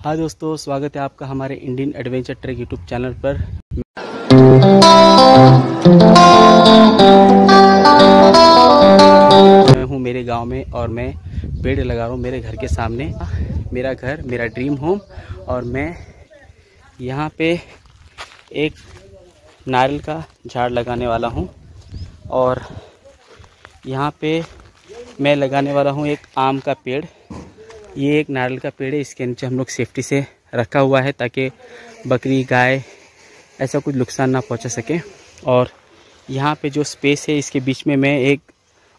हाँ दोस्तों, स्वागत है आपका हमारे Indian adventure track YouTube channel पर। मैं हूँ मेरे गाँव में और मैं पेड़ लगा रहा हूँ मेरे घर के सामने। मेरा घर, मेरा ड्रीम होम और मैं यहाँ पे एक नारियल का झाड़ लगाने वाला हूँ और यहाँ पे मैं लगाने वाला हूँ एक आम का पेड़। ये एक नारियल का पेड़ है इसके नीचे हम लोग सेफ्टी से रखा हुआ है ताकि बकरी गाय ऐसा कुछ नुकसान ना पहुँचा सके। और यहाँ पे जो स्पेस है इसके बीच में मैं एक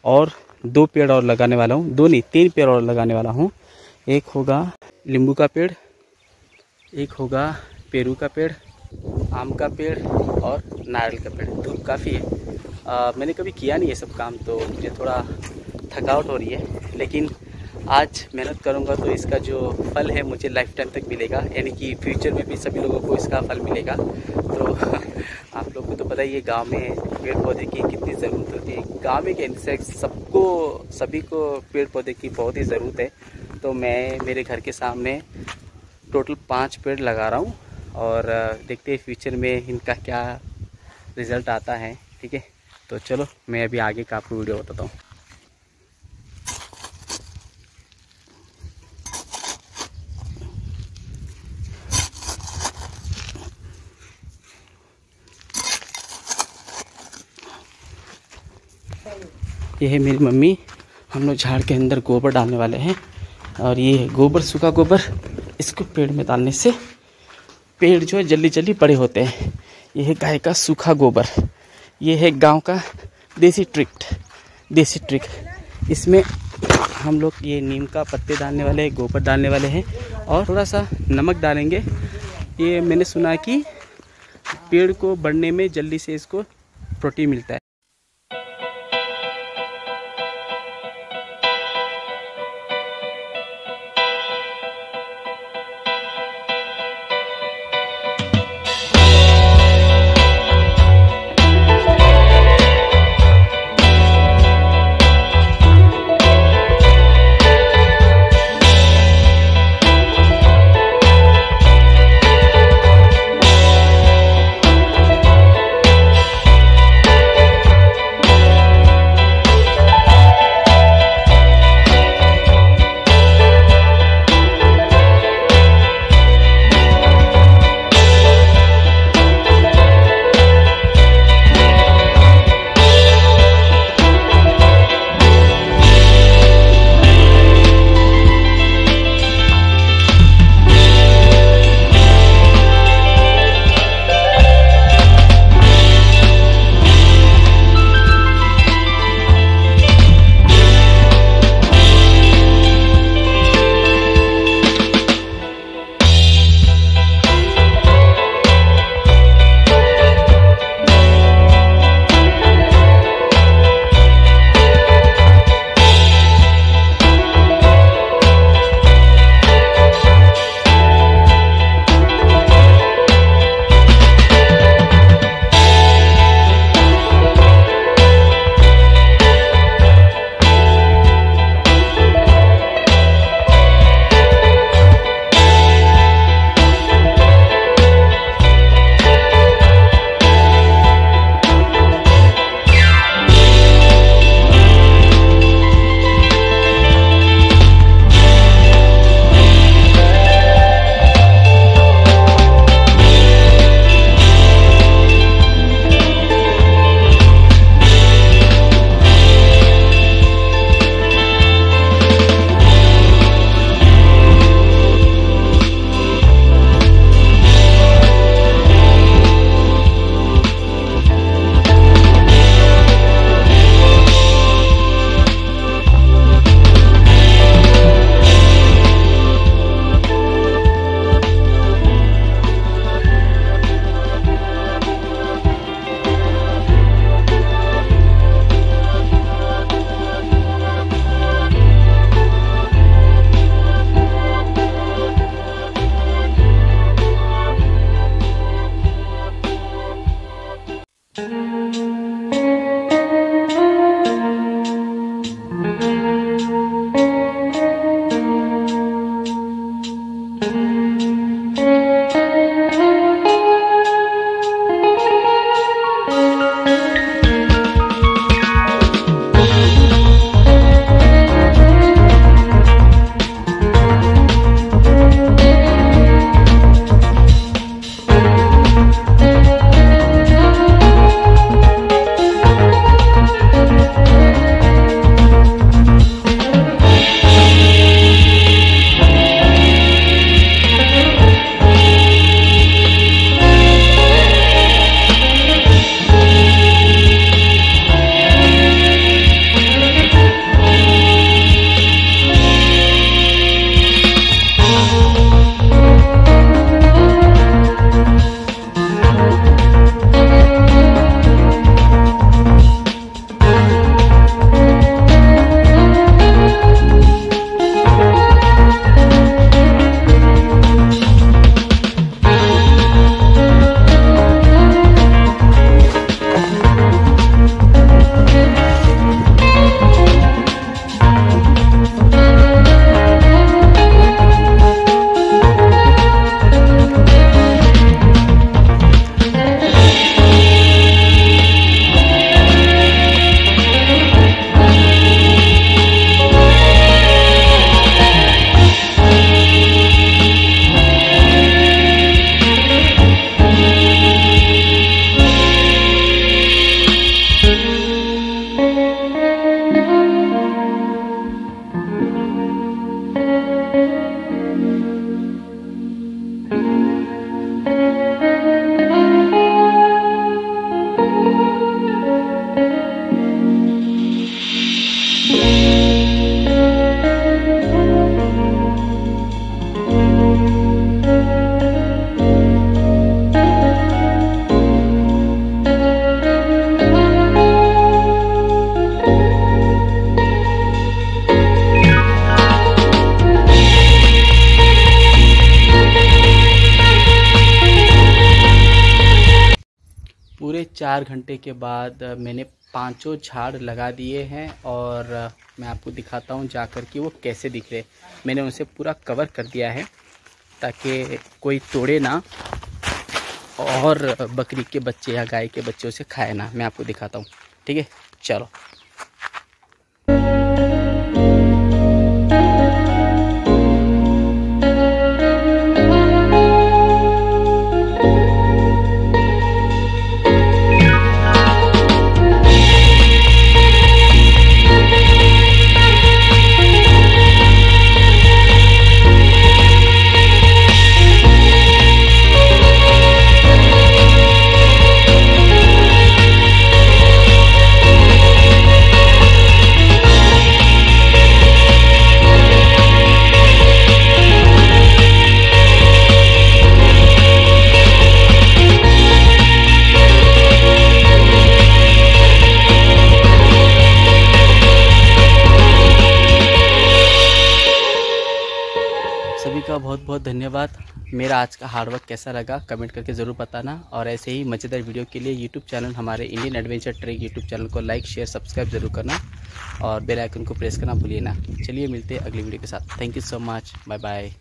और दो पेड़ और लगाने वाला हूँ। दो नहीं तीन पेड़ और लगाने वाला हूँ। एक होगा नींबू का पेड़ एक होगा पेरू का पेड़ आम का पेड़ और नारियल का पेड़। धूप काफ़ी है। आ, मैंने कभी किया नहीं ये सब काम तो मुझे थोड़ा थकावट हो रही है लेकिन आज मेहनत करूँगा तो इसका जो फल है मुझे लाइफ टाइम तक मिलेगा। यानी कि फ्यूचर में भी सभी लोगों को इसका फल मिलेगा। तो आप लोग को तो पता ही है, गाँव में पेड़ पौधे की कितनी ज़रूरत होती है। गाँव में क्या सबको, सभी को पेड़ पौधे की बहुत ही ज़रूरत है। तो मैं, मेरे घर के सामने टोटल पाँच पेड़ लगा रहा हूँ और देखते हैं फ्यूचर में इनका क्या रिज़ल्ट आता है, ठीक है? तो चलो, मैं अभी आगे का आपको वीडियो बताता हूँ। ये है मेरी मम्मी। हम लोग झाड़ के अंदर गोबर डालने वाले हैं। और ये गोबर, सूखा गोबर इसको पेड़ में डालने से पेड़ जो है जल्दी जल्दी बड़े होते हैं। यह है गाय का सूखा गोबर। ये है गाँव का देसी ट्रिक देसी ट्रिक। इसमें हम लोग ये नीम का पत्ते डालने वाले हैं गोबर डालने वाले हैं और थोड़ा सा नमक डालेंगे। ये मैंने सुना कि पेड़ को बढ़ने में जल्दी से इसको प्रोटीन मिलता है। चार घंटे के बाद मैंने पाँचों झाड़ लगा दिए हैं और मैं आपको दिखाता हूँ जा कर कि वो कैसे दिख रहे मैंने उसे पूरा कवर कर दिया है ताकि कोई तोड़े ना और बकरी के बच्चे या गाय के बच्चे उसे खाए ना। मैं आपको दिखाता हूँ। ठीक है? चलो। बहुत बहुत धन्यवाद। मेरा आज का हार्डवर्क कैसा लगा कमेंट करके ज़रूर बताना। और ऐसे ही मज़ेदार वीडियो के लिए यूट्यूब चैनल हमारे Indian adventure trek YouTube channel को लाइक शेयर सब्सक्राइब ज़रूर करना। और बेल आइकन को प्रेस करना भूलिए ना। चलिए मिलते हैं अगली वीडियो के साथ। Thank you so much bye bye